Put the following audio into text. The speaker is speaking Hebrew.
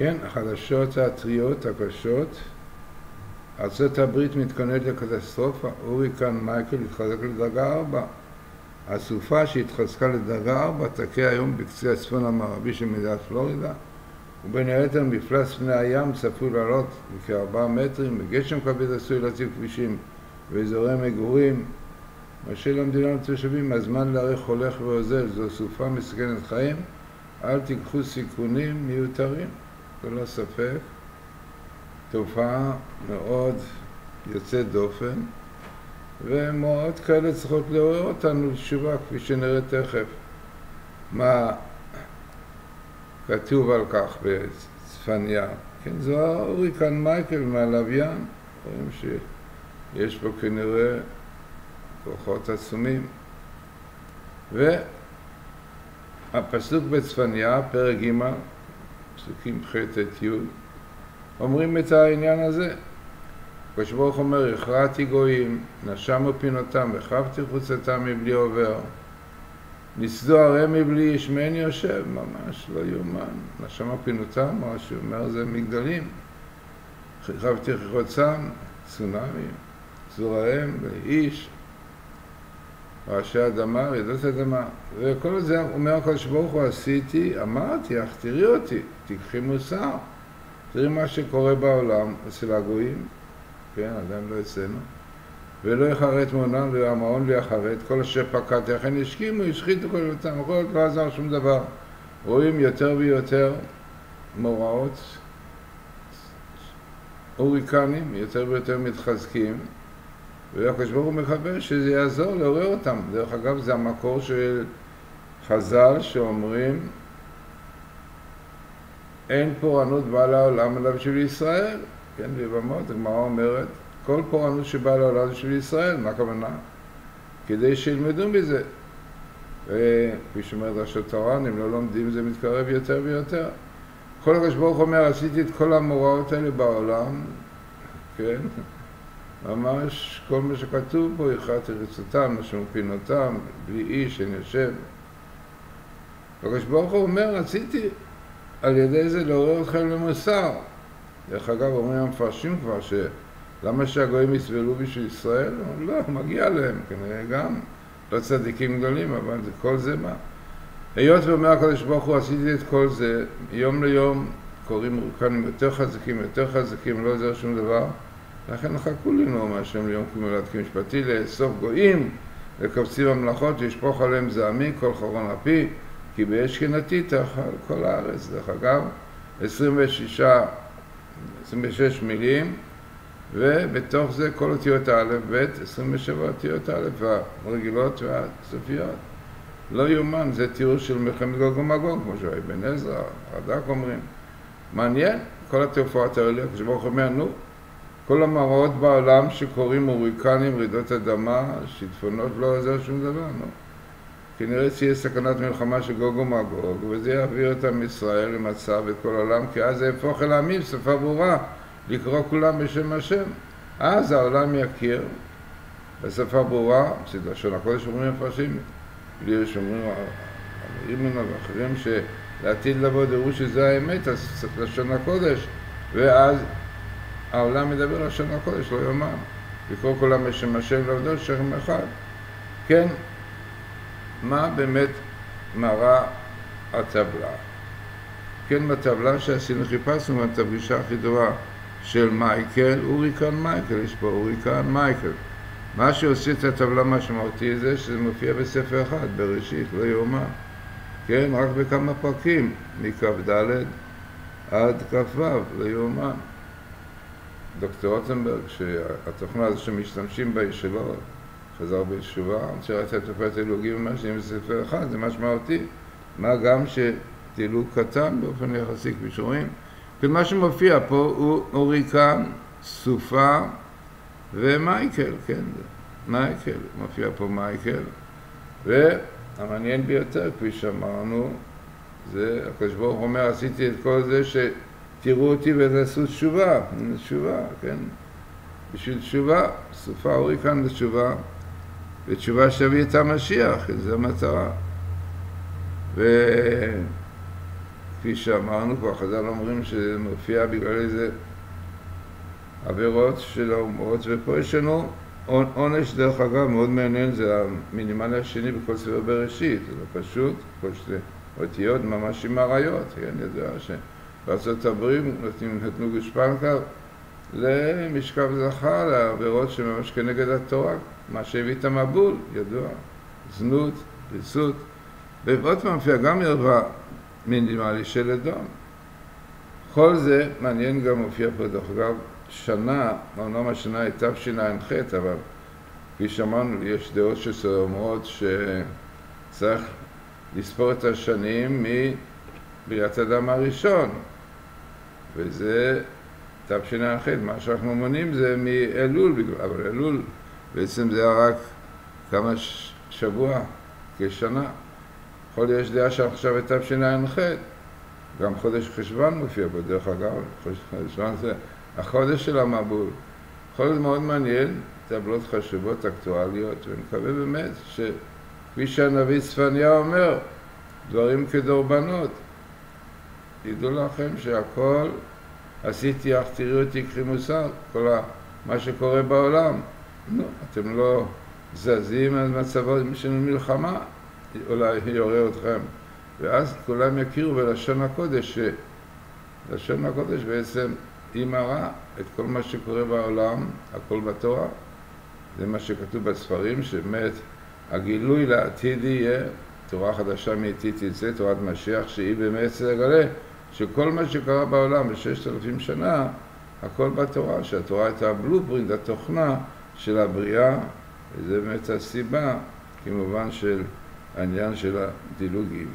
כן, החדשות הטריות הקשות, ארצות הברית מתכוננת לקטסטרופה, הוריקן מייקל התחזק לדרגה 4. הסופה שהתחזקה לדרגה 4 תקע היום בקצה הצפון המערבי של מדינת פלורידה, ובין היתר מפלס פני הים צפוי לעלות בכארבעה מטרים, וגשם כבד עשוי להציב כבישים ואזורי מגורים. מה שלמדינה לתושבים, הזמן להערך הולך ואוזל, זו סופה מסכנת חיים, אל תיקחו סיכונים מיותרים, ללא ספק. תופעה מאוד יוצאת דופן, ומורות כאלה צריכות לעורר אותנו לתשובה, כפי שנראה תכף. מה כתוב על כך בצפניה? כן, זו ההוריקן מייקל מהלוויין, רואים שיש פה כנראה כוחות עצומים. והפסוק בצפניה, פרק ג', פסוקים ח' ט' י', אומרים את העניין הזה. הקדוש ברוך אומר, הכרעתי גויים, נשמו פינותם, וחבתי חוצתם מבלי עובר. ניסדו הרי מבלי ישמעני יושב, ממש לא יאומן. נשמה פינותם, מה שאומר זה מגדלים. חבתי חוצם, צונאמי, זורעיהם, איש, רעשי אדמה, רעידות אדמה. וכל זה אומר הקדוש ברוך הוא, עשיתי, אמרתי לך, תראי אותי, תקחי מוסר. תראי מה שקורה בעולם אצל הגויים, כן, עדיין לא אצלנו, ולא יחרט מעונם והמעון לא יחרט, כל אשר פקדתי, אכן השכימו, השחיתו כל אותם, הכל לא עזר שום דבר. רואים יותר ויותר מאורעות הוריקנים, יותר ויותר מתחזקים, והקדוש ברוך הוא מכוון שזה יעזור לעורר אותם. דרך אגב, זה המקור של חז"ל שאומרים אין פורענות באה לעולם אלא בשביל ישראל, כן, ביבמות, הגמרא אומרת, כל פורענות שבאה לעולם בשביל ישראל, מה הכוונה? כדי שילמדו מזה. וכפי שאומרת ראשי תורן, אם לא לומדים זה מתקרב יותר ויותר. כל הקדוש ברוך אומר, עשיתי את כל המאורעות האלה בעולם, כן? ממש כל מה שכתוב פה, הכרעתי רצותם, נשמו פינותם, בלי איש, אין יושב. הקדוש ברוך הוא אומר, עשיתי על ידי זה לעורר אתכם למוסר. דרך אגב, אומרים המפרשים כבר שלמה שהגויים יסבלו בשביל ישראל? לא, מגיע להם, כנראה גם לא צדיקים גדולים, אבל זה, כל זה מה? היות ואומר הקדוש ברוך הוא, עשיתי את כל זה, יום ליום קוראים רוקנים יותר חזקים, יותר חזקים, לא עוזר שום דבר, לכן חכו לנו מהשם ליום כמולד כמשפטי לאסוף גויים, לקבצים המלאכות, לשפוך עליהם זעמי, כל חרון אפי, כי באש קנתי תאכל כל הארץ. דרך אגב, 26, 26 מילים, ובתוך זה כל אותיות האלף בית, 27 אותיות האלף הרגילות והסופיות. לא יאומן, זה תיאור של מלחמת גוג ומגוג, כמו שאבן עזרא, רד"ק אומרים. מעניין, כל התופעות האלה, כשברוך אומר, נו, כל המראות בעולם שקורים הוריקנים, רעידות אדמה, שיטפונות, לא עוזר שום דבר, נו. כנראה שיהיה סכנת מלחמה של גוג ומגוג, וזה יעביר את עם ישראל למצב את כל העולם, כי אז זה יהפוך אל העמים, שפה ברורה, לקרוא כולם בשם השם. אז העולם יכיר בשפה ברורה, לשון הקודש אומרים מפרשים, לי יש אומרים, אימנו ואחרים, שלעתיד לבוא דרו שזה האמת, אז לשון הקודש, ואז העולם מדבר לשון הקודש, לא יאמר. לקרוא כולם בשם השם לעבדו שם אחד. כן, מה באמת מראה הטבלה. כן, בטבלה שעשינו חיפשנו את הפגישה הכי טובה של מייקל, הוריקן מייקל, יש פה הוריקן מייקל. מה שעושה את הטבלה משמעותי זה שזה מופיע בספר אחד, בראשית, לא יאומן. כן, רק בכמה פרקים, מכ"ד עד כ"ו, לא יאומן. דוקטור רוטנברג, שהתוכנה הזו שמשתמשים בה היא שלו, חזר בתשובה, שראה את תופעת אלוגים ומאשרים בספר אחד, זה משמעותי. מה גם שדילוג קטן באופן יחסי, כפי שרואים. ומה שמופיע פה הוא אוריקן, סופה ומייקל, כן, מייקל, מופיע פה מייקל. והמעניין ביותר, כפי שאמרנו, זה, הקדוש ברוך הוא אומר, עשיתי את כל זה שתראו אותי ותעשו תשובה, תשובה, כן? בשביל תשובה, סופה אוריקן לתשובה. ותשובה שתביא את המשיח, זו המטרה. וכפי כפי שאמרנו, כבר חז"ל אומרים שזה מופיע בגלל איזה עבירות של האומות, ופה יש לנו עונש, דרך אגב, מאוד מעניין, זה המינימלי השני בכל ספר בראשית, זה לא פשוט, כל שתי אותיות ממש עם אריות, כן, יודע שבארצות הברית נתנו גושפנקה למשכב זכר, לעבירות שממש כנגד התורה, מה שהביא את המבול, ידוע, זנות, ריסות, ועוד פעם מופיע גם ערווה מינימלי של אדום. כל זה מעניין גם מופיע פה, דרך אגב, שנה, אומנם השנה היא תשע"ח, אבל כפי שאמרנו, יש דעות שאומרות שצריך לספור את השנים מבריאת אדם הראשון, וזה תשע"ח, מה שאנחנו מונים זה מאלול, אבל אלול בעצם זה רק כמה שבוע, כשנה. יכול להיות דעה שעכשיו את תשע"ח, גם חודש חשוון מופיע בו, דרך אגב, חשוון זה החודש של המבול. חודש מאוד מעניין, טבלות חשובות, אקטואליות, ואני מקווה באמת שכפי שהנביא צפניה אומר, דברים כדורבנות. תדעו לכם שהכל עשיתי אך תראו אותי קחי מוסר, כל מה שקורה בעולם. נו, אתם לא זזים על מצבו של מלחמה, אולי יורה אתכם. ואז כולם יכירו בלשון הקודש, שלשון הקודש בעצם היא מראה את כל מה שקורה בעולם, הכל בתורה. זה מה שכתוב בספרים, שבאמת הגילוי לעתיד יהיה תורה חדשה מאיתי תצא, תורת משיח, שהיא באמת תגלה שכל מה שקרה בעולם בששת אלפים שנה, הכל בתורה, שהתורה הייתה הבלופרינט, התוכנה של הבריאה, וזה באמת הסיבה, כמובן, של העניין של הדילוגים.